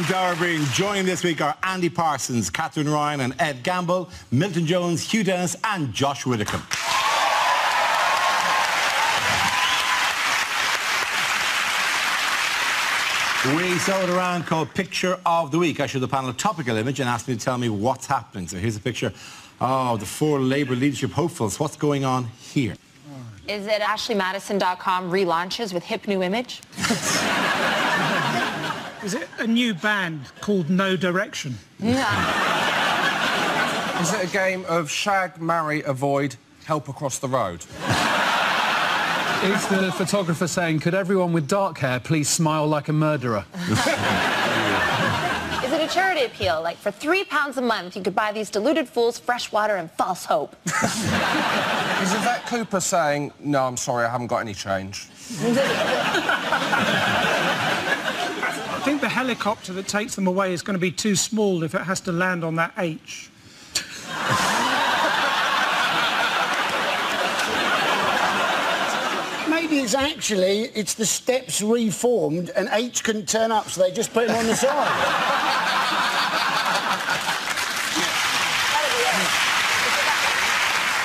I'm Dara Ó Briain. Joining this week are Andy Parsons, Katherine Ryan and Ed Gamble, Milton Jones, Hugh Dennis and Josh Widdicombe. We saw it around called Picture of the Week. I showed the panel a topical image and asked me to tell me what's happening. So here's a picture of the four Labour leadership hopefuls. What's going on here? Is it AshleyMadison.com relaunches with hip new image? Is it a new band called No Direction? Yeah. Is it a game of shag, marry, avoid, help across the road? Is the photographer saying, could everyone with dark hair please smile like a murderer? Is it a charity appeal? Like for three pounds a month, you could buy these deluded fools fresh water and false hope. Is Yvette Cooper saying, no, I'm sorry, I haven't got any change? I think the helicopter that takes them away is going to be too small if it has to land on that H. Maybe it's actually, it's the steps reformed and H couldn't turn up, so they just put him on the side.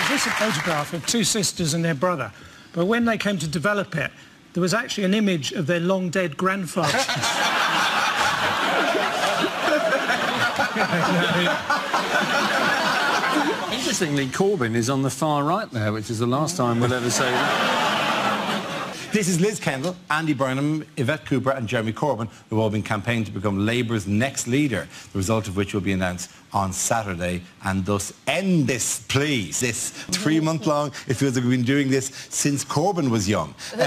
This is a photograph of two sisters and their brother. But when they came to develop it, there was actually an image of their long dead grandfather. Interestingly, Corbyn is on the far right there, which is the last time we'll ever say that. This is Liz Kendall, Andy Burnham, Yvette Cooper and Jeremy Corbyn, who have all been campaigning to become Labour's next leader, the result of which will be announced on Saturday, and thus end this, please. This three-month-long, it feels like we've been doing this since Corbyn was young. Uh,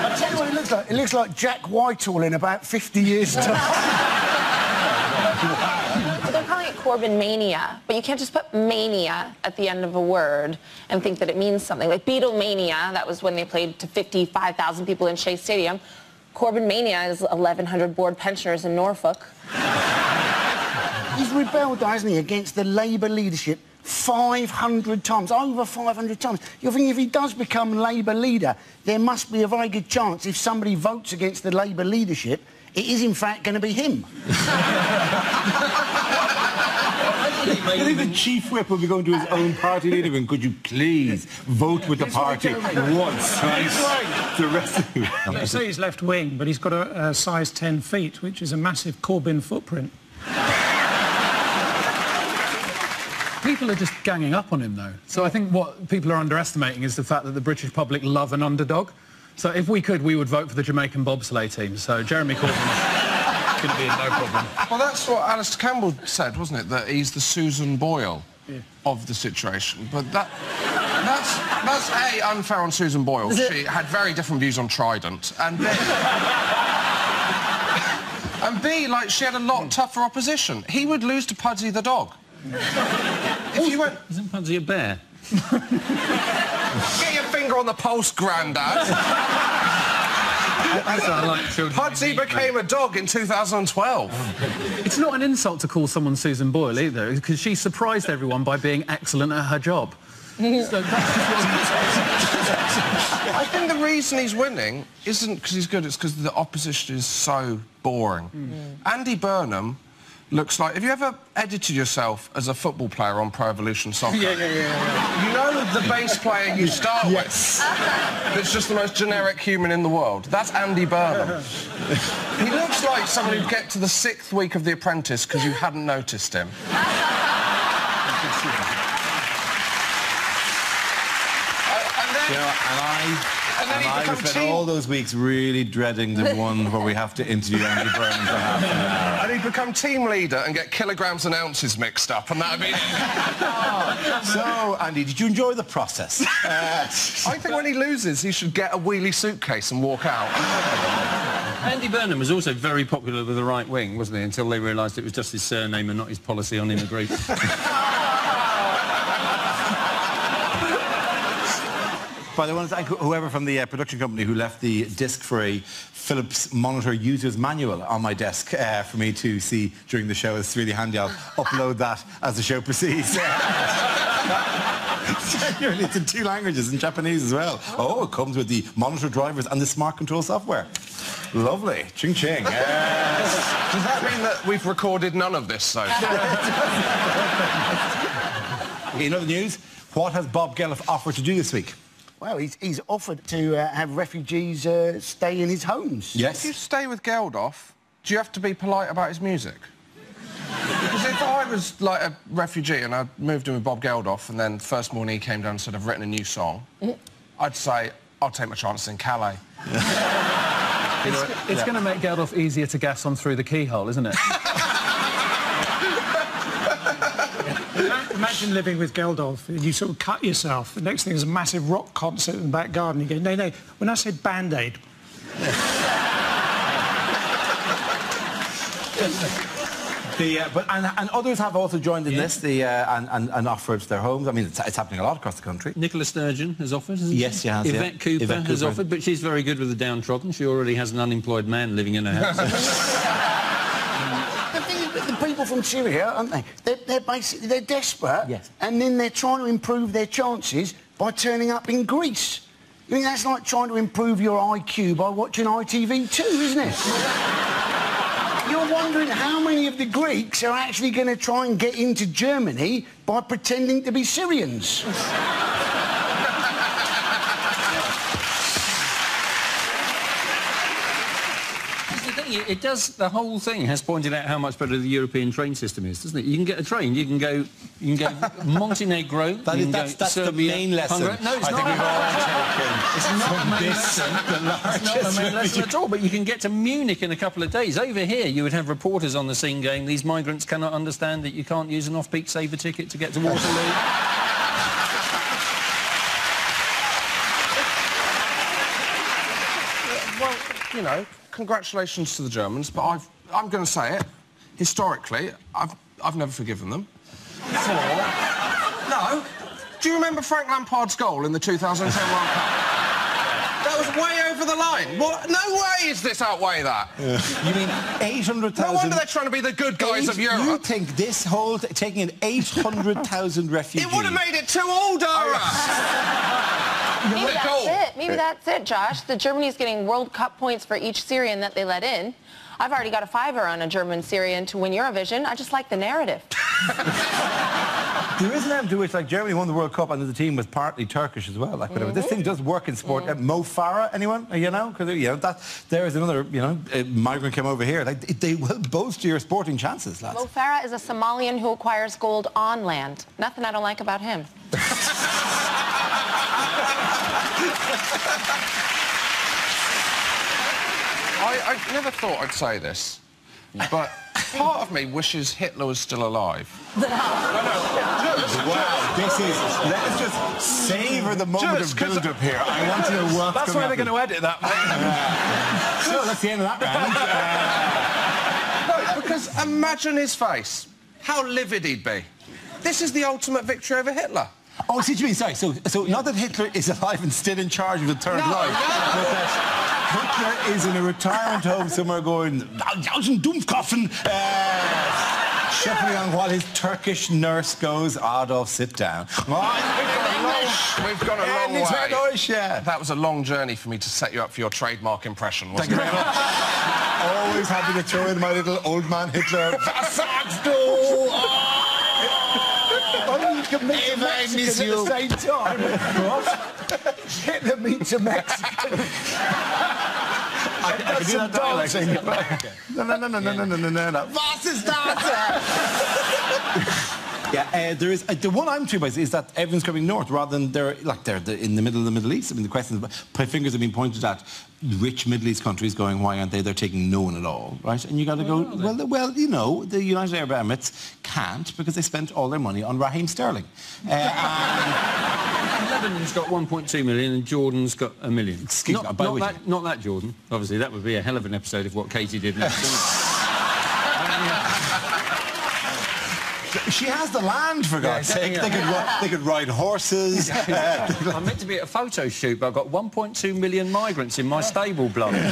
I'll tell you what it looks like. It looks like Jack Whitehall in about 50 years' time. They're calling it Corbyn mania, but you can't just put mania at the end of a word and think that it means something. Like Beatlemania, that was when they played to 55,000 people in Shea Stadium. Corbyn mania is 1,100 bored pensioners in Norfolk. He's rebelled, hasn't he, against the Labour leadership 500 times, over 500 times. You think if he does become Labour leader, there must be a very good chance if somebody votes against the Labour leadership, it is in fact going to be him. I think the chief whip will be going to his own party leader and could you please vote with the party once, right? The rest of you. They say he's left wing, but he's got a, a size 10 feet, which is a massive Corbyn footprint. People are just ganging up on him, though. So I think what people are underestimating is the fact that the British public love an underdog. So if we could, we would vote for the Jamaican bobsleigh team. So Jeremy Corbyn could be no problem. Well, that's what Alastair Campbell said, wasn't it? That he's the Susan Boyle of the situation. But that... That's, that's A, unfair on Susan Boyle. She had very different views on Trident. And B... and B, like, she had a lot tougher opposition. He would lose to Pudsey the dog. if you went... Isn't Pudsey a bear? Get your finger on the pulse, Grandad. That's what I like children. Pudsey became a dog in 2012. It's not an insult to call someone Susan Boyle either, because she surprised everyone by being excellent at her job. so that's I think the reason he's winning isn't because he's good, it's because the opposition is so boring. Mm. Andy Burnham looks like... Have you ever edited yourself as a football player on Pro Evolution Soccer? yeah, yeah, yeah. You know the bass player you start Yes. with? That's just the most generic human in the world. That's Andy Burnham. he looks like someone who'd get to the sixth week of The Apprentice because you hadn't noticed him. Uh, and then- You know, and I, And then and he I becomes spent team- all those weeks really dreading the one where we have to interview Andy Burnham for half an hour. And he'd become team leader and get kilograms and ounces mixed up, and that'd be it. So, Andy, did you enjoy the process? Uh, I think when he loses, he should get a wheelie suitcase and walk out. Andy Burnham was also very popular with the right wing, wasn't he? Until they realised it was just his surname and not his policy on immigration. By the way, I want to thank whoever from the uh, production company who left the disc-free Philips monitor user's manual on my desk uh, for me to see during the show. It's really handy. I'll upload that as the show proceeds. It's in two languages, in Japanese as well. Oh, it comes with the monitor drivers and the smart control software. Lovely. Ching ching. Uh, Does that mean that we've recorded none of this so far? in other news, what has Bob Geldof offered to do this week? Well, he's, he's offered to uh, have refugees uh, stay in his homes. Yes. If you stay with Geldof, do you have to be polite about his music? Because if I was like a refugee and I moved in with Bob Geldof and then first morning he came down and said, I've written a new song, I'd say, I'll take my chances in Calais. It's going to make Geldof easier to gas on through the keyhole, isn't it? Imagine living with Geldof and you sort of cut yourself. The next thing is a massive rock concert in the back garden. You go, no, no, when I said Band-Aid, The, uh, but and, and others have also joined in this the, uh, and, and, and offered their homes. I mean, it's, it's happening a lot across the country. Nicola Sturgeon has offered, hasn't Yes, she has, yeah. Yvette Cooper Yvette has Cooper. offered, but she's very good with the downtrodden. She already has an unemployed man living in her house. The thing is, the people from Syria, aren't they? They're, they're basically they're desperate, Yes. and then they're trying to improve their chances by turning up in Greece. I mean, that's like trying to improve your IQ by watching ITV2, isn't it? You're wondering how many of the Greeks are actually going to try and get into Germany by pretending to be Syrians. thing, it- does, the whole thing has pointed out how much better the European train system is, doesn't it? You can get a train, you can go, you can go Montenegro, That you is, that's go that's the main lesson. Hungary. No, it's I not. think we've all taken. It's not the main this, lesson. the It's not the main lesson at all, but you can get to Munich in a couple of days. Over here, you would have reporters on the scene going, these migrants cannot understand that you can't use an off-peak saver ticket to get to Waterloo. Well, you know, congratulations to the Germans, but I've, I'm going to say it. Historically, I've, I've never forgiven them. For... No. Do you remember Frank Lampard's goal in the 2010 World Cup? That was way over the line. What? No way is this outweigh that. You mean 800,000... No wonder they're trying to be the good guys of Europe. You think this whole... taking in 800,000 refugees... It would have made it two all, Dara. Oh, Maybe What that's goal. it. Maybe that's it, Josh. The Germany's getting World Cup points for each Syrian that they let in. I've already got a fiver on a German Syrian to win Eurovision. I just like the narrative. There is an element to which, like, Germany won the World Cup and the team was partly Turkish as well. Like, whatever. This thing does work in sport. Uh, Mo Farah, anyone? You know? Because, you know, that, there is another, you know, migrant came over here. Like, they will bolster your sporting chances, lads. Mo Farah is a Somalian who acquires gold on land. Nothing I don't like about him. I, I never thought I'd say this, but part of me wishes Hitler was still alive. Wow, this is... Let us just savour the moment Just of 'cause- build-up here. I want to know what's That's coming why they're going to edit that. So, that's the end of that round. Uh, no, because imagine his face. How livid he'd be. This is the ultimate victory over Hitler. Oh, see what you mean? Sorry. So, so not that Hitler is alive and still in charge of the Third No, Reich, no. Hitler is in a retirement home somewhere going, "Tausend Dumpfkoffen," uh, shuffling on while his Turkish nurse goes, Adolf, sit down. We've gone a long English, way. English, yeah. That was a long journey for me to set you up for your trademark impression, wasn't you it? very much. Always happy to throw in my little old man Hitler. Was sagst du? You can meet a Mexican at the same time. What? Hitler meets a Mexican. I, I can do that dialect. No, no, no, no, no, no, no, no, no, no. Was ist das? Yeah, uh, there is uh, the one I'm intrigued by is, that everyone's coming north rather than they're like they're the, in the middle of the Middle East. I mean, the question is, my fingers have been pointed at rich Middle East countries going, why aren't they? They're taking no one at all, right? And you got to go, well, the- well, you know, the United Arab Emirates can't because they spent all their money on Raheem Sterling. Uh, and Lebanon's got 1.2 million and Jordan's got a million. Excuse not, me, by not that, not that Jordan. Obviously, that would be a hell of an episode of what Katie did next. she has the land, for God's yeah, sake. yeah. They, could ri- they could ride horses. uh, I'm meant to be at a photo shoot, but I've got 1.2 million migrants in my stable block.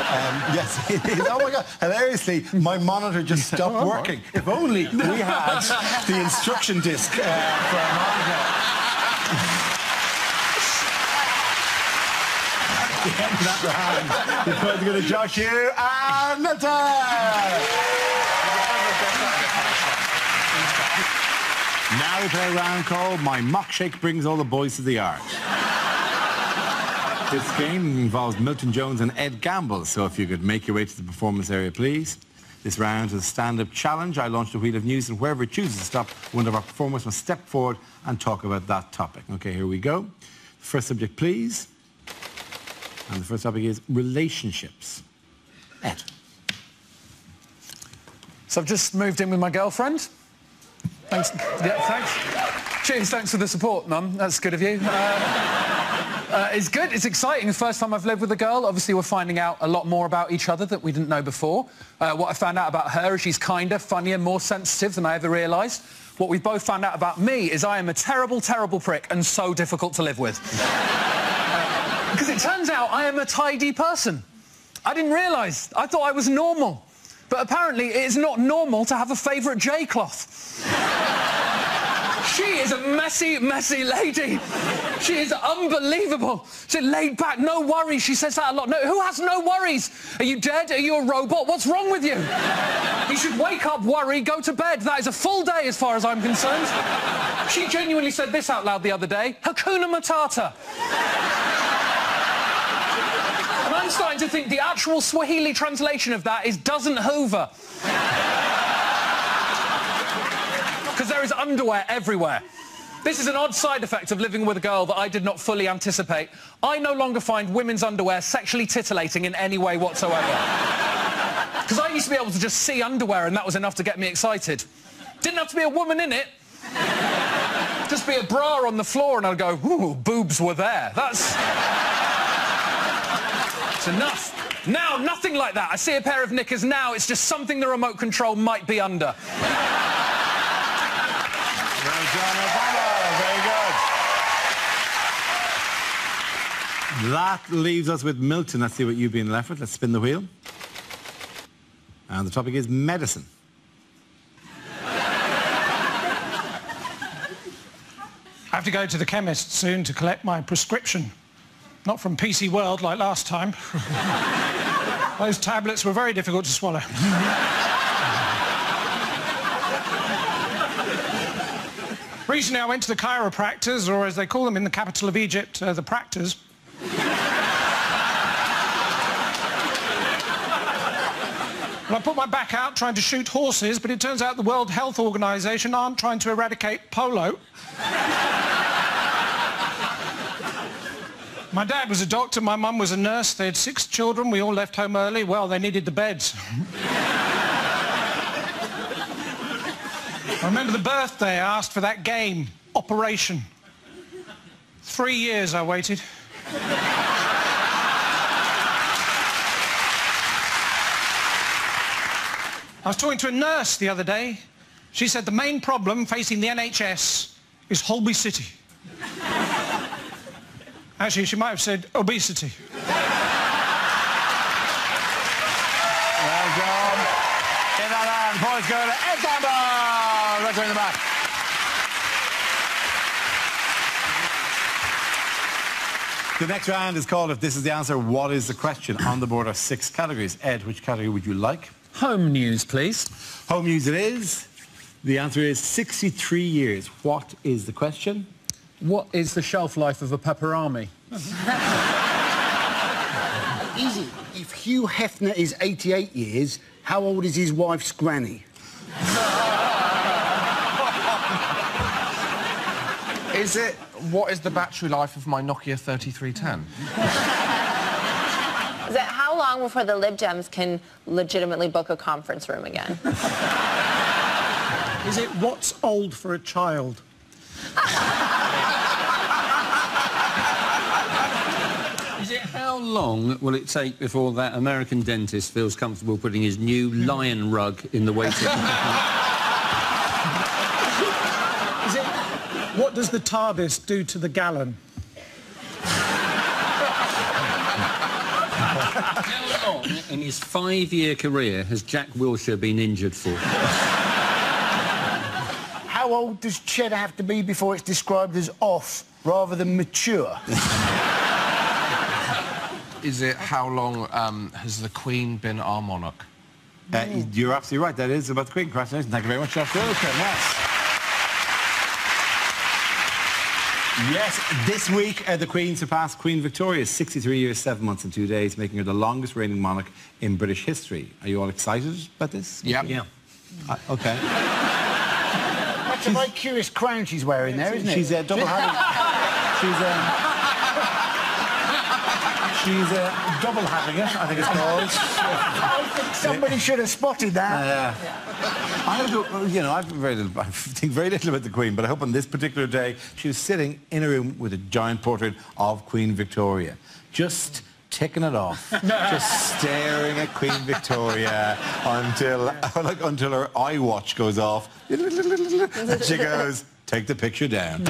Um, yes, it is. Oh my God! Hilariously, my monitor just stopped working. If only we had the instruction disc uh, for our monitor. the end of that round. The points go to Josh Hugh and Milton. Now we play a round called My Mock Shake Brings All the Boys to the Arch. This game involves Milton Jones and Ed Gamble, so if you could make your way to the performance area, please. This round is a stand-up challenge. I launched a wheel of news, and whoever chooses to stop, one of our performers must step forward and talk about that topic. Okay, here we go. First subject, please. And the first topic is relationships. Ed. So I've just moved in with my girlfriend. Thanks. Yeah, thanks. Cheers, thanks for the support, Mum. That's good of you. Uh, uh, it's good, it's exciting. The first time I've lived with a girl. Obviously, we're finding out a lot more about each other that we didn't know before. Uh, what I found out about her is she's kinder, funnier, more sensitive than I ever realised. What we've both found out about me is I am a terrible, terrible prick and so difficult to live with. Because it turns out I am a tidy person. I didn't realise. I thought I was normal. But apparently it is not normal to have a favourite J-cloth. she is a messy, messy lady. She is unbelievable. She's laid back, no worries. She says that a lot. No, who has no worries? Are you dead? Are you a robot? What's wrong with you? You should wake up, worry, go to bed. That is a full day as far as I'm concerned. She genuinely said this out loud the other day. Hakuna Matata. I'm starting to think the actual Swahili translation of that is doesn't hoover. Because there is underwear everywhere. This is an odd side effect of living with a girl that I did not fully anticipate. I no longer find women's underwear sexually titillating in any way whatsoever. Because I used to be able to just see underwear and that was enough to get me excited. Didn't have to be a woman in it. Just be a bra on the floor and I'd go, ooh, boobs were there. That's... It's enough. Now, nothing like that. I see a pair of knickers now, it's just something the remote control might be under. Well done, Obama. Very good. That leaves us with Milton. Let's see what you've been left with. Let's spin the wheel. And the topic is medicine. I have to go to the chemist soon to collect my prescription. Not from PC World like last time. Those tablets were very difficult to swallow. Recently I went to the chiropractors, or as they call them in the capital of Egypt, uh, the practors. I put my back out trying to shoot horses, but it turns out the World Health Organization aren't trying to eradicate polo. My dad was a doctor, my mum was a nurse. They had six children. We all left home early. Well, they needed the beds. I remember the birthday I asked for that game, Operation. Three years I waited. I was talking to a nurse the other day. She said the main problem facing the NHS is Holby City. Actually, she might have said obesity. Well done. In that hand, points go to Ed Gamble. Let's in the back. The next round is called If This Is the Answer, What is the Question? On the board are six categories. Ed, which category would you like? Home news, please. Home news it is. The answer is 63 years. What is the question? What is the shelf life of a pepperami? Easy. If Hugh Hefner is 88 years, how old is his wife's granny? Is it, what is the battery life of my Nokia 3310? Is it how long before the Lib Dems can legitimately book a conference room again? Is it what's old for a child? Is it how long will it take before that American dentist feels comfortable putting his new lion rug in the waiting Is it what does the TARDIS do to the gallon? How long in his five-year career has Jack Wilshere been injured for? How old does cheddar have to be before it's described as off rather than mature? is it how long um, has the Queen been our monarch? Uh, you're absolutely right. That is about the Queen. Congratulations. Thank you very much, Josh Wilkin. Yes. Yes, this week uh, the Queen surpassed Queen Victoria, 63 years, 7 months and 2 days, making her the longest reigning monarch in British history. Are you all excited about this? Yep. Yeah. Uh, okay. That's a very curious crown she's wearing there, isn't it? She's uh, double having... she's... Uh, she's uh, double having it, I think it's called. I somebody should have spotted that. I don't, well, you know, I've very little, I think very little about the Queen, but I hope on this particular day she was sitting in a room with a giant portrait of Queen Victoria, just ticking it off, just staring at Queen Victoria until, like, until her eye watch goes off, and she goes, "Take the picture down."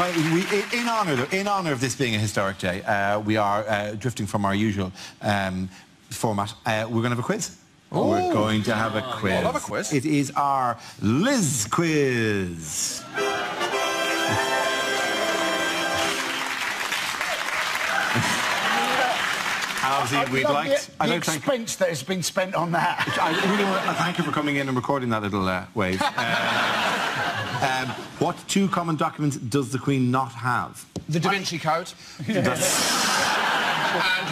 But we, in honour, in honour of this being a historic day, uh, we are uh, drifting from our usual um, format. Uh, we're going to have a quiz. We're going to have a quiz. I love a quiz. It is our Liz quiz. Obviously, we'd love like. the, I'd the like thank- expense that has been spent on that. I really want to thank you for coming in and recording that little uh, wave. Uh, um, what two common documents does the Queen not have? The Da Vinci Code and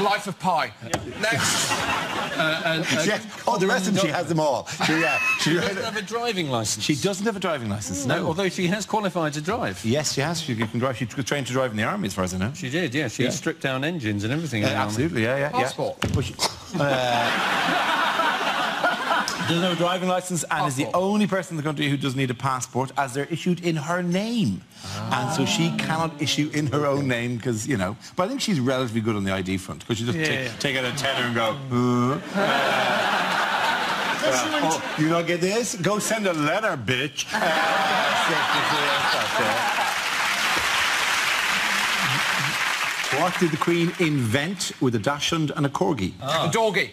Life of Pi. Next. Yes. Oh, the rest of them, she has them all. She, yeah, she, She doesn't have a driving licence. she doesn't have a driving licence. no, although she has qualified to drive. Yes, she has. She can drive. She trained to drive in the army, as far as I know. She did, yeah. She Yeah. stripped down engines and everything. Uh, in the army. absolutely, yeah, yeah, Passport. yeah. Well, she, uh, doesn't have a driving licence and is the only person in the country who doesn't need a passport as they're issued in her name. And so she cannot issue in her own name because, you know, but I think she's relatively good on the ID front because she just take, yeah. take out a tenner and go, uh, uh, oh, you not get this? Go send a letter, bitch. What did the Queen invent with a dachshund and a corgi? A Dorgi.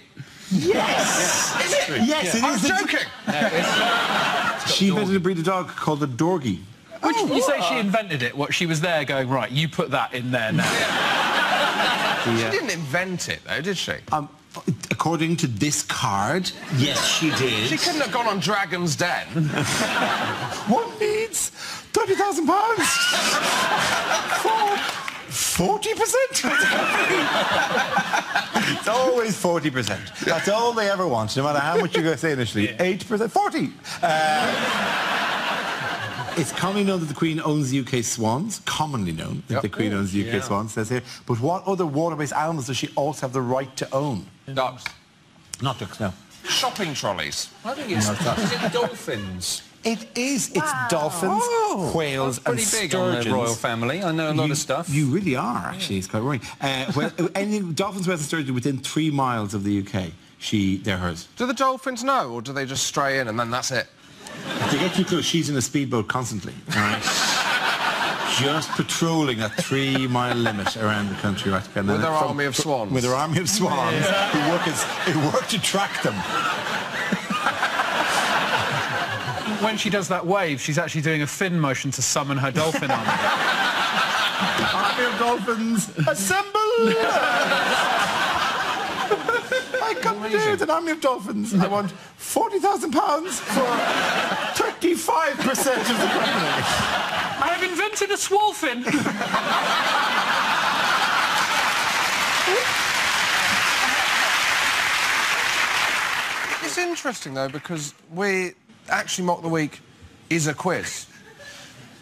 Yes! Yes, it is. I was is. joking. She invented a breed of dog called the Dorgi. Which, you say she invented it, what, she was there going, right, you put that in there now. She didn't invent it, though, did she? Um, according to this card, yes, she did. She couldn't have gone on Dragon's Den. One needs thirty thousand pounds 40%? it's always 40%. That's all they ever want, no matter how much you're going to say initially. 8%, 40! Uh, it's commonly known that the Queen owns UK swans, commonly known that yep. the Queen owns UK yeah. swans, says here. But what other water-based animals does she also have the right to own? Ducks. Not ducks, no. Shopping trolleys. I think it's... No, it's is it dolphins? It is. It's dolphins, whales, and Pretty big on sturgeons. the royal family. I know a lot you, of stuff. You really are, actually. It's quite worrying. Uh, well, anything, dolphins, whales, and sturgeons within three miles of the UK, she, they're hers. Do the dolphins know, or do they just stray in and then that's it? If they get too close, she's in a speedboat constantly. Just patrolling that three-mile limit around the country, right? And With her army of swans. With her army of swans, who, work as, who work to track them. When she does that wave, she's actually doing a fin motion to summon her dolphin army. Army of dolphins, assemble! I come here with an army of dolphins. I want forty thousand pounds for thirty-five percent of the company. I have invented a swolfin. It's interesting, though, because we actually Mock the Week is a quiz.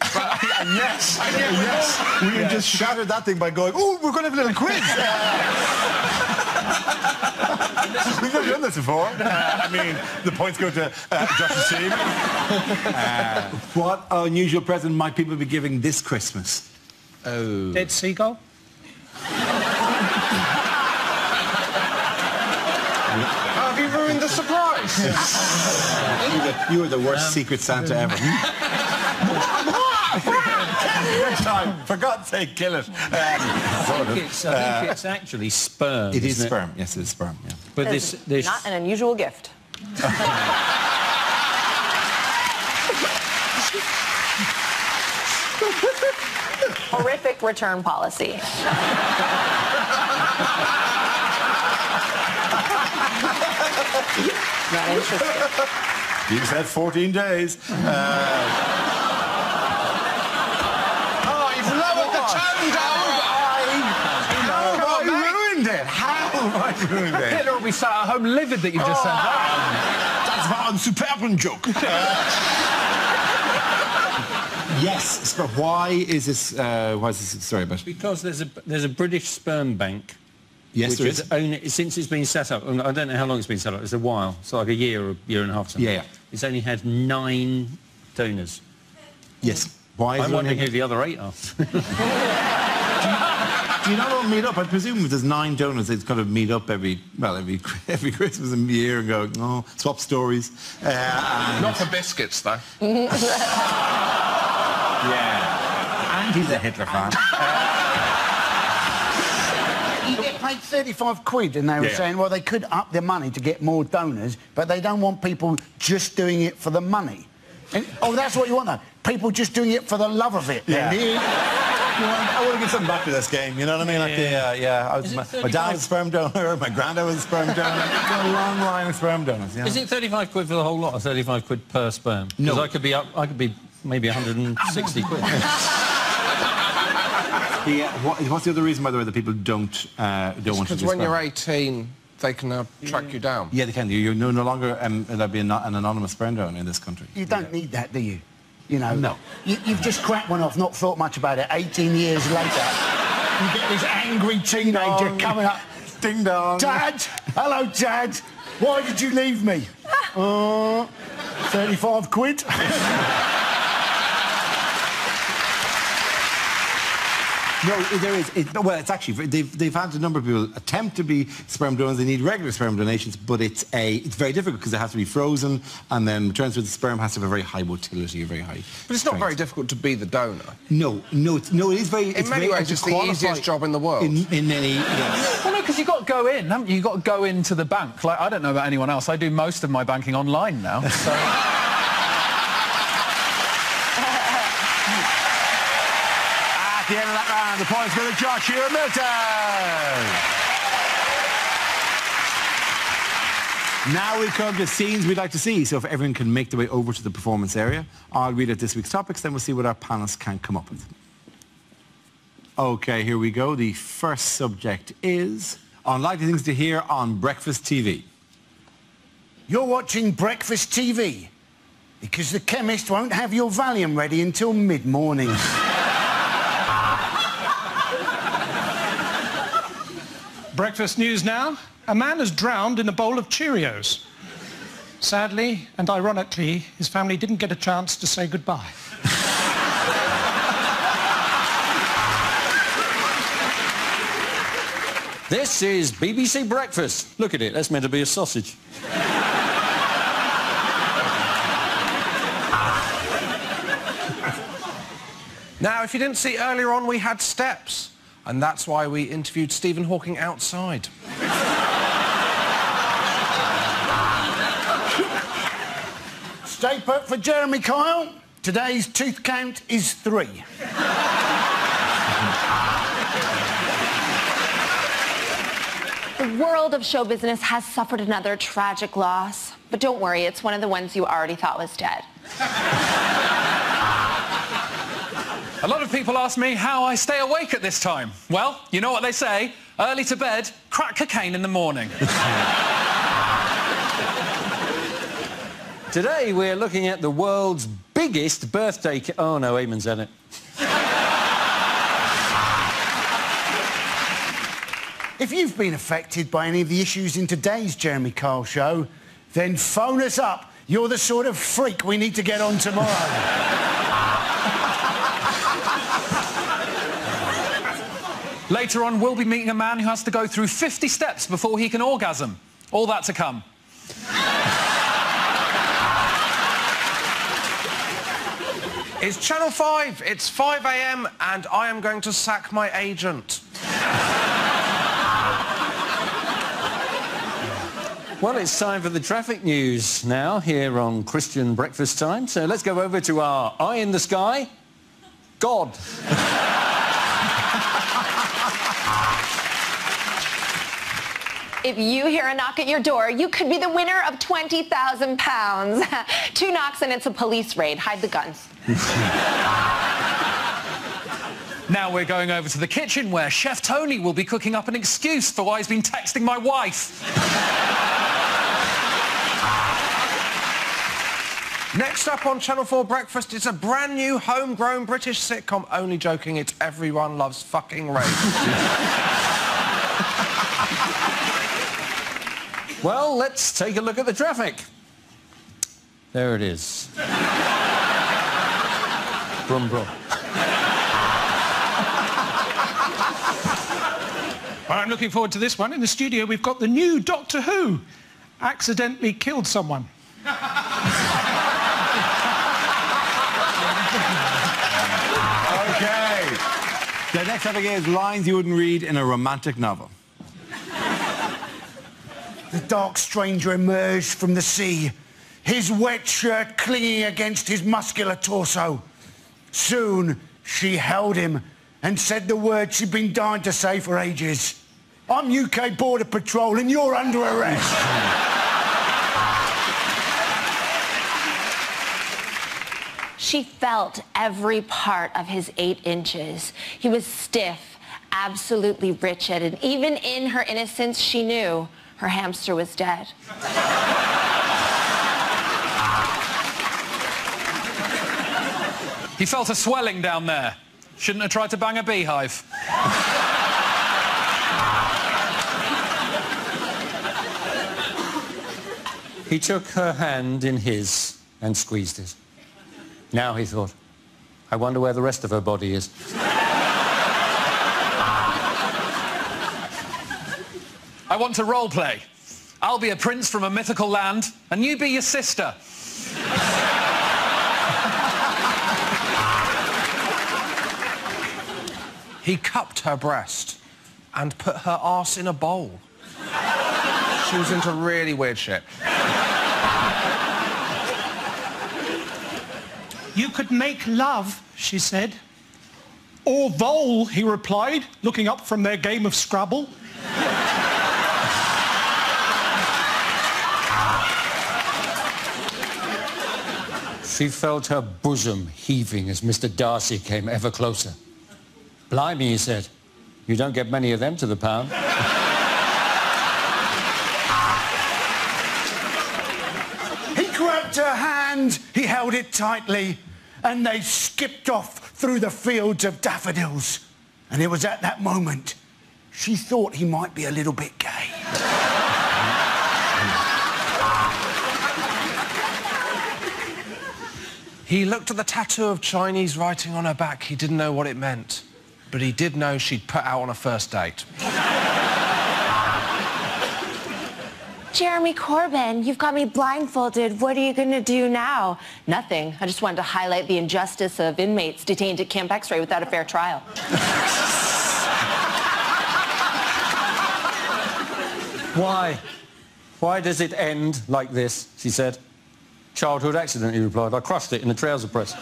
yes, yes. We just shattered that thing by going, oh, we're going to have a little quiz. We've never done this before. Uh, I mean, the points go to uh, Josh's team. Uh, what unusual present might people be giving this Christmas? Oh. Dead seagull? Have you ruined the surprise? You were, you were the worst Secret Santa ever. Next time, for God's sake, kill it. Um, I think it's, I think it's actually sperm. it is isn't sperm. Yes, it is sperm. Yeah. But this, this Not an unusual gift. Horrific return policy. Not interested. You said 14 days. Uh, Oh, you've lowered the tone down. how have I ruined it? How have I ruined it? Hitler will be sat at home livid that you've just said that. Das war ein superben joke. yes, but why is this? Uh, why is this story about? Because there's a there's a British sperm bank. Yes, which there is. only since it's been set up. I don't know how long it's been set up. It's a while. so like a year or a year and a half. Something. Yeah, yeah. It's only had nine donors. Yes. Why? Is I'm wondering only- who the other eight are. Do you not all meet up? I presume if there's nine donors, they'd kind of meet up every well every every Christmas and year and go, oh, swap stories. Uh, and, Not for biscuits, though. yeah. And he's a Hitler fan. Paid 35 quid, and they were Yeah. saying, well, they could up their money to get more donors, but they don't want people just doing it for the money. And, oh, that's what you want, though. People just doing it for the love of it. Yeah. And here- You want- I want to give something back to this game. You know what I mean? Like, yeah, uh, yeah. I was, my, my dad was a sperm donor. My granddad was a sperm donor. It's a long line of sperm donors. Yeah. Is it 35 quid for the whole lot or 35 quid per sperm? No. Because I could be up. I could be maybe 160 quid. Yeah. What, what's the other reason, by the way, that people don't uh, don't want to Because do when you're 18, they can uh, track you down. Yeah, they can. do. You're no, no longer um, allowed to be an, an anonymous sperm donor in this country. You don't need that, do you? You know? No. You, you've just cracked one off, not thought much about it. 18 years later, you get this angry teenager Dong. coming up. Ding dong. Dad! Hello, Dad! Why did you leave me? Uh, 35 quid? No, there is. It, well, it's actually they've they've had a number of people attempt to be sperm donors. They need regular sperm donations, but it's a it's very difficult because it has to be frozen, and then returns with the sperm has to have a very high motility, a very high. But it's not very difficult to be the donor. No, no, it's, no. It is very. it's many very, ways, it's the easiest job in the world. In, in many. Yes. Well, no, because you've got to go in, haven't you? You've got to go into the bank. Like, I don't know about anyone else. I do most of my banking online now. So. At the end of that round, the points go to Joshua Milton. Now we come to scenes we'd like to see. So if everyone can make their way over to the performance area, I'll read out this week's topics, then we'll see what our panelists can come up with. Okay, here we go. The first subject is unlikely things to hear on breakfast TV. You're watching Breakfast TV because the chemist won't have your Valium ready until mid-morning. Breakfast news now. A man has drowned in a bowl of Cheerios. Sadly and ironically, his family didn't get a chance to say goodbye. this is BBC Breakfast. Look at it. That's meant to be a sausage. Now, if you didn't see earlier on, we had steps. And that's why we interviewed Stephen Hawking outside. Stay put for Jeremy Kyle. Today's tooth count is three. The world of show business has suffered another tragic loss. But don't worry, it's one of the ones you already thought was dead. A lot of people ask me how I stay awake at this time. Well, you know what they say. Early to bed, crack cocaine in the morning. Today we're looking at the world's biggest birthday. Ca- oh no, Eamonn's in it. If you've been affected by any of the issues in today's Jeremy Kyle show, then phone us up. You're the sort of freak we need to get on tomorrow. Later on, we'll be meeting a man who has to go through 50 steps before he can orgasm. All that to come. It's Channel 5, it's 5 a.m. and I am going to sack my agent. Well, it's time for the traffic news now here on Christian Breakfast Time. So let's go over to our eye in the sky, God. If you hear a knock at your door, you could be the winner of 20,000 pounds. Two knocks and it's a police raid. Hide the guns. Now we're going over to the kitchen where Chef Tony will be cooking up an excuse for why he's been texting my wife. Next up on Channel 4 Breakfast, it's a brand new homegrown British sitcom. Only joking, it's Everyone Loves Fucking Rape. Well, let's take a look at the traffic. There it is. brum, brum. Well, I'm looking forward to this one. In the studio, we've got the new Doctor Who. Accidentally killed someone. Okay. The next topic is lines you wouldn't read in a romantic novel. The dark stranger emerged from the sea, his wet shirt clinging against his muscular torso. Soon, she held him and said the words she'd been dying to say for ages. I'm UK Border Patrol and you're under arrest. She felt every part of his eight inches. He was stiff, absolutely rigid, and even in her innocence, she knew her hamster was dead. He felt a swelling down there. Shouldn't have tried to bang a beehive. He took her hand in his and squeezed it. Now he thought, I wonder where the rest of her body is. I want to role play. I'll be a prince from a mythical land, and you be your sister. he cupped her breast and put her arse in a bowl. she was into really weird shit. You could make love, she said. Or vole, he replied, looking up from their game of Scrabble. She felt her bosom heaving as Mr. Darcy came ever closer. Blimey, he said. You don't get many of them to the pound. he grabbed her hand, he held it tightly, and they skipped off through the fields of daffodils. And it was at that moment she thought he might be a little bit gay. He looked at the tattoo of Chinese writing on her back. He didn't know what it meant, but he did know she'd put out on a first date. Jeremy Corbyn, you've got me blindfolded. What are you going to do now? Nothing. I just wanted to highlight the injustice of inmates detained at Camp X-Ray without a fair trial. Why? Why does it end like this? She said. Childhood accident, he replied. I crushed it in the trouser press.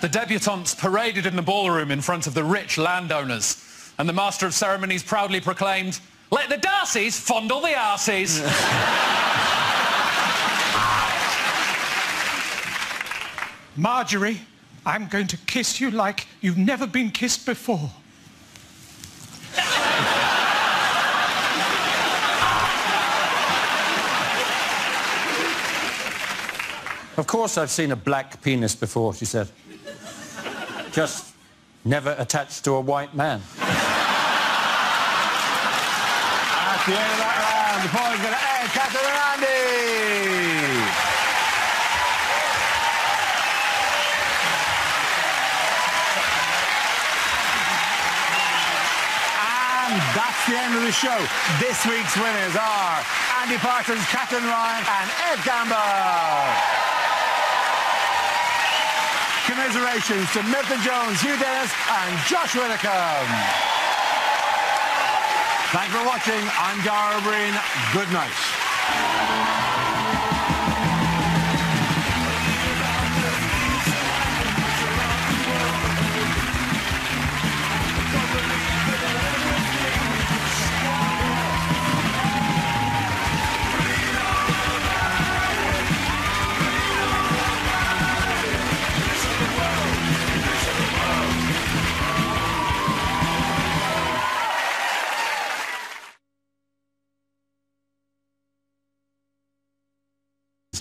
The debutantes paraded in the ballroom in front of the rich landowners, and the Master of Ceremonies proudly proclaimed, let the Darcys fondle the arses. Marjorie, I'm going to kiss you like you've never been kissed before. Of course I've seen a black penis before, she said. Just never attached to a white man. At the end of that round, the point's going to end. Katherine and Andy. And that's the end of the show. This week's winners are Andy Parsons, Katherine Ryan and Ed Gamble. Commiserations to Milton Jones, Hugh Dennis and Josh Widdicombe. Thanks for watching. I'm Dara Ó Briain. Good night.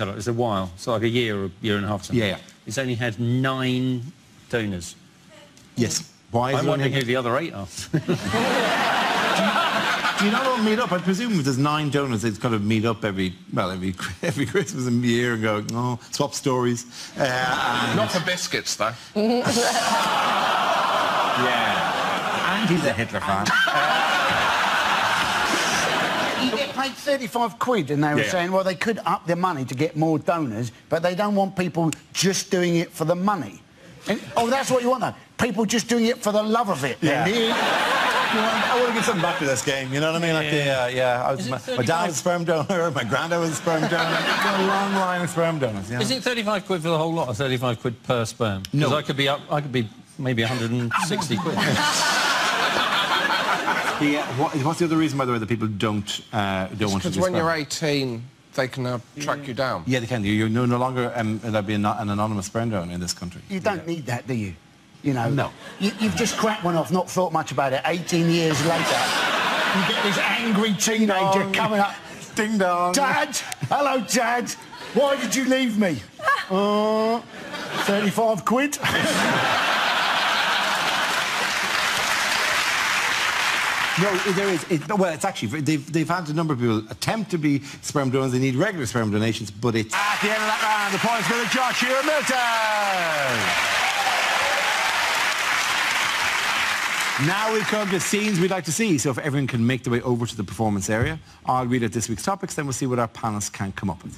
Tell. It's a while. It's like a year or a year and a half. Something. Yeah, yeah. It's only had nine donors. Yes. Why is I'm it only- wondering who the other eight are. Do you not all meet up? I presume if there's nine donors, it's got to meet up every, well, every every Christmas and year and go, oh, swap stories. Uh, and, Not for biscuits, though. yeah. And he's a Hitler fan. You get paid 35 quid, and they were Yeah. saying, well, they could up their money to get more donors, but they don't want people just doing it for the money. And, oh, that's what you want, though. People just doing it for the love of it. Yeah. And here- I want to get something back to this game, you know what I mean? Like, yeah, yeah. I was, my, my dad was a sperm donor, my granddad was a sperm donor. Got a long line of sperm donors, yeah. Is it 35 quid for the whole lot or 35 quid per sperm? No. Because I could be up, I could be maybe 160 quid. Yeah, what, what's the other reason, by the way, that people don't, uh, don't want to Because do when you're 18, they can uh, track you down. Yeah, they can. You're no, no longer um, allowed to be an, an anonymous sperm donor in this country. You don't need that, do you? You know? No. You, you've just cracked one off, not thought much about it. 18 years later, you get this angry teenager Dong. coming up. Ding dong. Dad! Hello, Dad! Why did you leave me? Uh, 35 quid? No, there is. It, well, it's actually they've they've had a number of people attempt to be sperm donors. They need regular sperm donations, but it's at the end of that round. The points go to Josh Joshua Milton. Now we come to scenes we'd like to see. So if everyone can make their way over to the performance area, I'll read out this week's topics. Then we'll see what our panelists can come up with.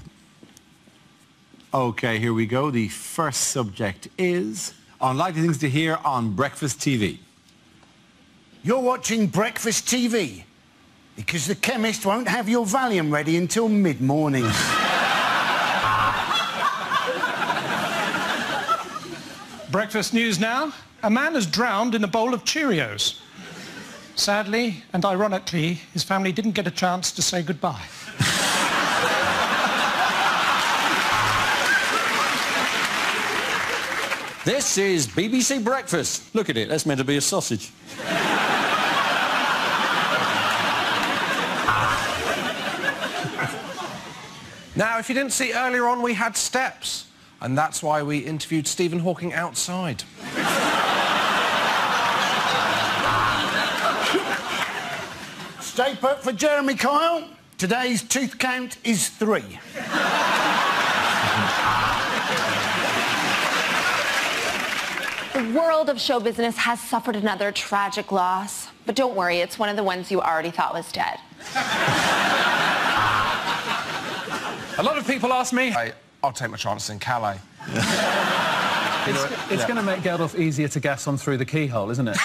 Okay, here we go. The first subject is unlikely things to hear on breakfast TV. You're watching breakfast TV because the chemist won't have your Valium ready until mid-morning. Breakfast news now. A man has drowned in a bowl of Cheerios. Sadly and ironically, his family didn't get a chance to say goodbye. this is BBC Breakfast. Look at it, that's meant to be a sausage. Now, if you didn't see earlier on, we had steps. And that's why we interviewed Stephen Hawking outside. Stay put for Jeremy Kyle. Today's tooth count is three. The world of show business has suffered another tragic loss. But don't worry, it's one of the ones you already thought was dead. A lot of people ask me... I, I'll take my chances in Calais. It's, it's going to make Geldof easier to gas on through the keyhole, isn't it?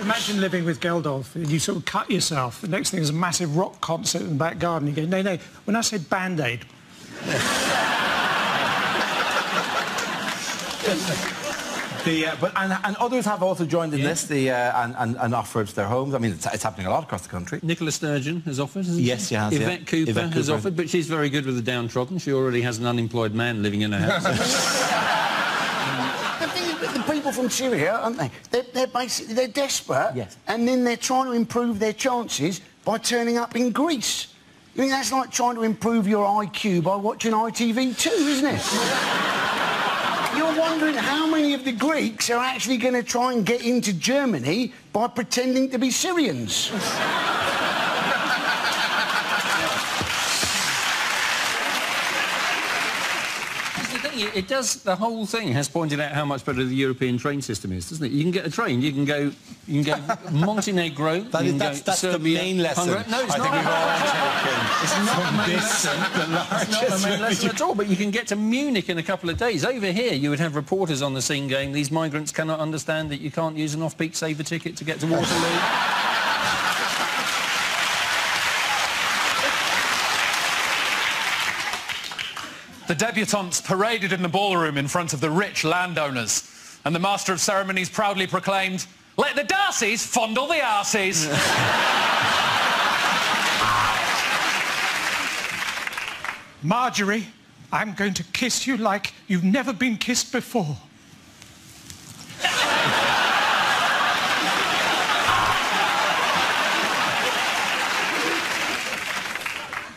Imagine living with Geldof and you sort of cut yourself. The next thing is a massive rock concert in the back garden. You go, no, no, when I said Band-Aid, The, uh, but and, and others have also joined in this the, uh, and, and, and offered their homes. I mean, it's, it's happening a lot across the country. Nicola Sturgeon has offered, hasn't Yes, she? she has, yeah. Yvette Cooper has offered, but she's very good with the downtrodden. She already has an unemployed man living in her house. The thing the people from Syria, aren't they? They're, they're basically they're desperate, Yes. and then they're trying to improve their chances by turning up in Greece. I mean, that's like trying to improve your IQ by watching ITV2, isn't it? You're wondering how many of the Greeks are actually going to try and get into Germany by pretending to be Syrians. Thing, it- it does, the whole thing has pointed out how much better the European train system is, doesn't it? You can get a train, you can go, you can go Montenegro, That can that's that's the main lesson. Hungary. No, it's I not. think we've all taken. It's not the main this, lesson. It's not the main lesson at all, but you can get to Munich in a couple of days. Over here, you would have reporters on the scene going, these migrants cannot understand that you can't use an off-peak saver ticket to get to Waterloo. The debutantes paraded in the ballroom in front of the rich landowners, and the Master of Ceremonies proudly proclaimed, let the Darcys fondle the arses. Marjorie, I'm going to kiss you like you've never been kissed before.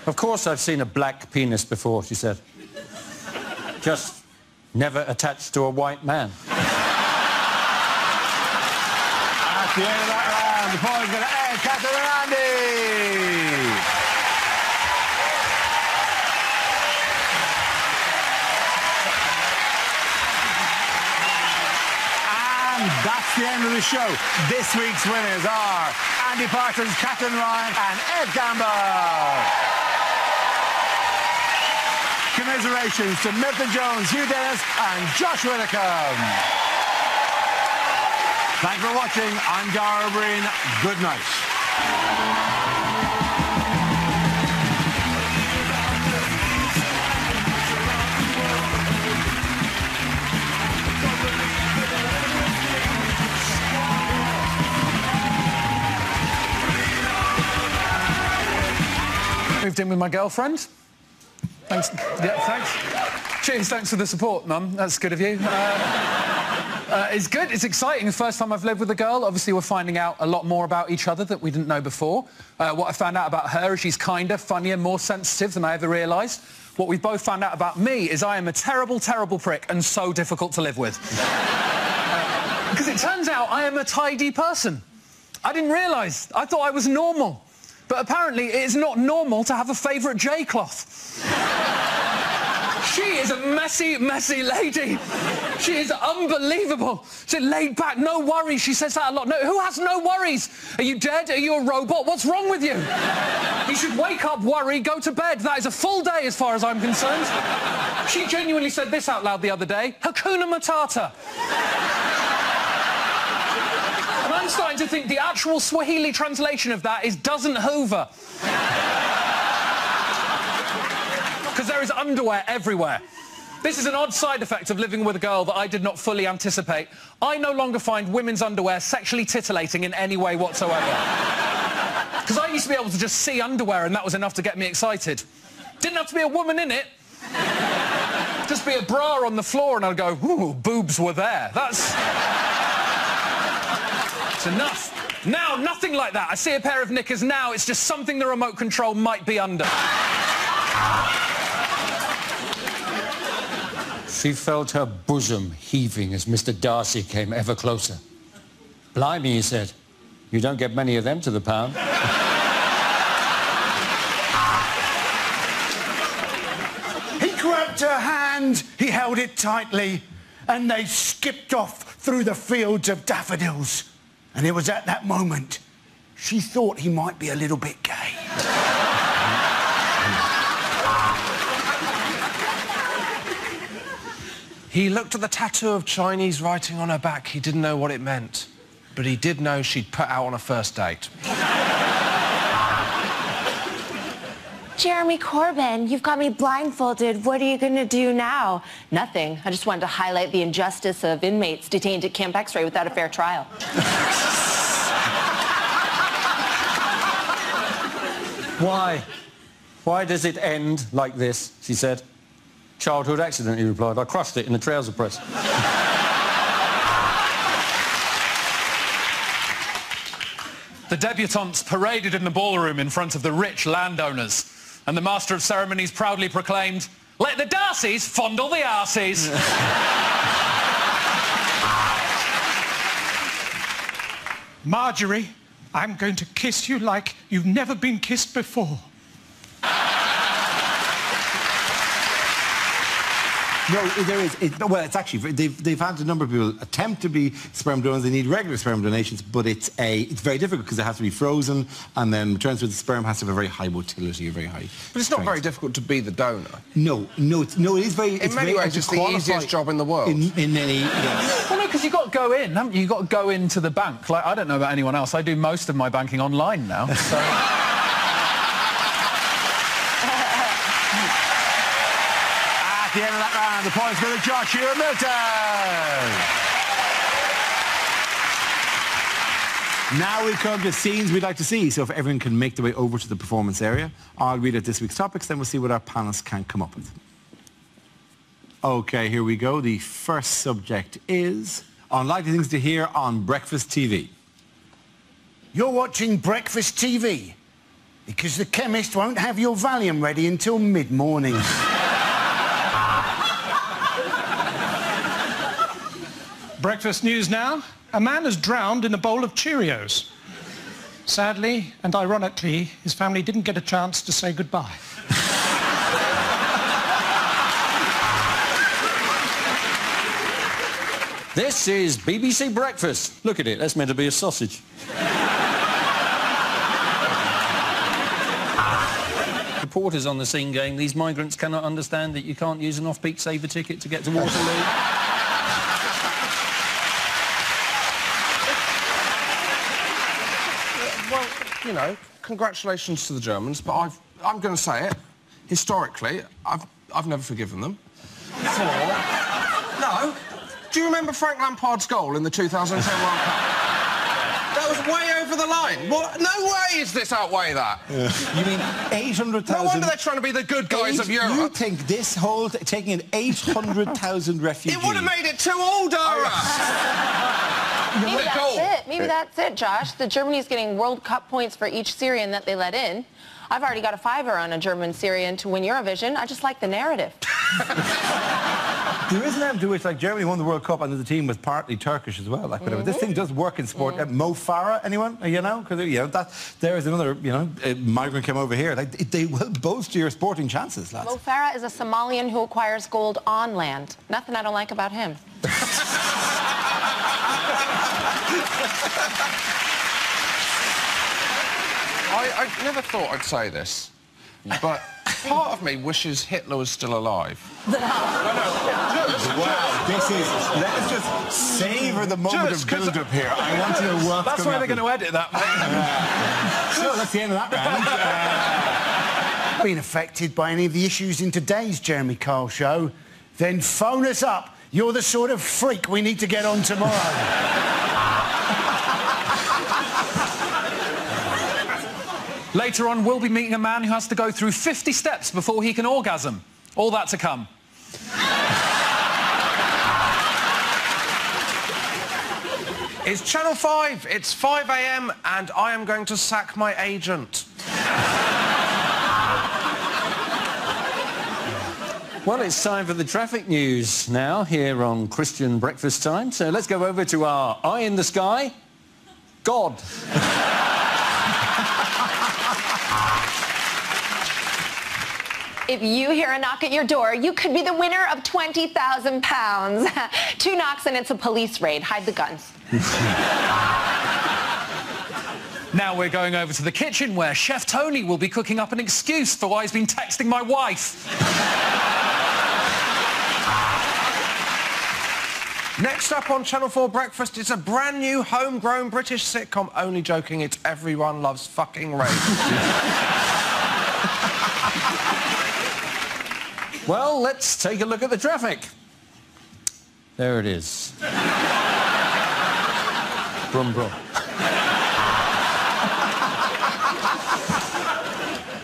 Of course I've seen a black penis before, she said. Just never attached to a white man. At the end of that round, the point's going to Ed, Katherine and Andy. And that's the end of the show. This week's winners are Andy Parsons, Katherine Ryan and Ed Gamble. Commiserations to Milton Jones, Hugh Dennis and Josh Widdicombe. Thanks for watching. I'm Dara Ó Briain. Good night. Moved in with my girlfriend. Thanks. Yeah, thanks. Cheers, thanks for the support, Mum. That's good of you. Uh, uh, it's good, it's exciting. The first time I've lived with a girl. Obviously, we're finding out a lot more about each other that we didn't know before. Uh, what I found out about her is she's kinder, funnier, more sensitive than I ever realised. What we've both found out about me is I am a terrible, terrible prick and so difficult to live with. Because it turns out I am a tidy person. I didn't realise. I thought I was normal. But apparently it is not normal to have a favourite J-cloth. she is a messy, messy lady. She is unbelievable. She's laid back, no worries. She says that a lot. No, who has no worries? Are you dead? Are you a robot? What's wrong with you? You should wake up, worry, go to bed. That is a full day as far as I'm concerned. She genuinely said this out loud the other day. Hakuna Matata. I'm starting to think the actual Swahili translation of that is doesn't hoover. Because there is underwear everywhere. This is an odd side effect of living with a girl that I did not fully anticipate. I no longer find women's underwear sexually titillating in any way whatsoever. Because I used to be able to just see underwear and that was enough to get me excited. Didn't have to be a woman in it. Just be a bra on the floor and I'd go, ooh, boobs were there. That's... It's enough. Now, nothing like that. I see a pair of knickers now, it's just something the remote control might be under. She felt her bosom heaving as Mr. Darcy came ever closer. Blimey, he said. You don't get many of them to the pound. He grabbed her hand, he held it tightly, and they skipped off through the fields of daffodils. And it was at that moment she thought he might be a little bit gay. He looked at the tattoo of Chinese writing on her back. He didn't know what it meant, but he did know she'd put out on a first date. Jeremy Corbyn, you've got me blindfolded. What are you going to do now? Nothing. I just wanted to highlight the injustice of inmates detained at Camp X-Ray without a fair trial. Why? Why does it end like this? She said. Childhood accident, he replied. I crushed it in the trouser press. The debutantes paraded in the ballroom in front of the rich landowners. And the Master of Ceremonies proudly proclaimed, let the Darcys fondle the arses. Marjorie, I'm going to kiss you like you've never been kissed before. No, there is. It, well, it's actually they've they've had a number of people attempt to be sperm donors. They need regular sperm donations, but it's a it's very difficult because it has to be frozen, and then returns with the sperm has to have a very high motility, a very high. But it's not very difficult to be the donor. No, no, it's, no. It is very. In it's many very, ways, to it's the easiest job in the world. In, in many. Yes. well, no, because you've got to go in, haven't you? You've got to go into the bank. Like, I don't know about anyone else. I do most of my banking online now. So. At the end of that round, the points go to Joshua Milton. Now we come to scenes we'd like to see. So if everyone can make their way over to the performance area, I'll read out this week's topics, then we'll see what our panelists can come up with. Okay, here we go. The first subject is unlikely things to hear on breakfast TV. You're watching breakfast TV. Because the chemist won't have your Valium ready until mid-morning. Breakfast news now. A man has drowned in a bowl of Cheerios. Sadly and ironically, his family didn't get a chance to say goodbye. This is BBC Breakfast. Look at it, that's meant to be a sausage. Reporters on the scene going, these migrants cannot understand that you can't use an off-peak saver ticket to get to Waterloo. Well, you know, congratulations to the Germans, but I've, I'm going to say it. Historically, I've, I've never forgiven them. For... No. Do you remember Frank Lampard's goal in the 2010 World Cup? That was way over the line. What? No way is this outweigh that. You mean 800,000... No wonder they're trying to be the good guys Eight- of Europe. You think this whole... taking in 800,000 refugees... It would have made it two all, Dara. Maybe What that's goal. it. Maybe that's it, Josh. The Germany's getting World Cup points for each Syrian that they let in. I've already got a fiver on a German Syrian to win Eurovision. I just like the narrative. There is an element to which, like, Germany won the World Cup and the team was partly Turkish as well. Like, whatever. This thing does work in sport. Uh, Mo Farah, anyone? You know? Because, you know, that, there is another, you know, uh, migrant came over here. Like, they will bolster your sporting chances, lads. Mo Farah is a Somalian who acquires gold on land. Nothing I don't like about him. I, I never thought I'd say this, but part of me wishes Hitler was still alive. Wow, this is... Let us just savour the moment Just of 'cause- build-up here. I want to know what's That's why they're going to edit that. So, that's the end of that round. Been affected by any of the issues in today's Jeremy Kyle show? Then phone us up. You're the sort of freak we need to get on tomorrow. Later on, we'll be meeting a man who has to go through 50 steps before he can orgasm. All that to come. It's Channel 5, it's 5 a.m. and I am going to sack my agent. Well, it's time for the traffic news now here on Christian Breakfast Time. So let's go over to our eye in the sky, God. If you hear a knock at your door, you could be the winner of 20,000 pounds. Two knocks and it's a police raid. Hide the guns. Now we're going over to the kitchen where Chef Tony will be cooking up an excuse for why he's been texting my wife. Next up on Channel 4 Breakfast, is a brand new homegrown British sitcom. Only joking, it's Everyone Loves Fucking Rape. Well, let's take a look at the traffic. There it is. brum, brum.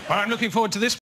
I'm looking forward to this